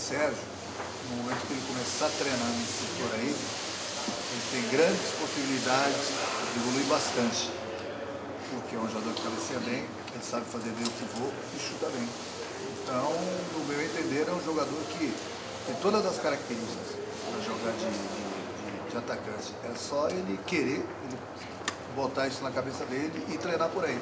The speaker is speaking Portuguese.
Sérgio, no momento que ele começar a treinar nesse setor aí, ele tem grandes possibilidades de evoluir bastante. Porque é um jogador que cabeceia bem, ele sabe fazer bem o pivô e chuta bem. Então, no meu entender, é um jogador que tem todas as características para jogar de, de, de, atacante. É só ele querer, ele botar isso na cabeça dele e treinar por aí.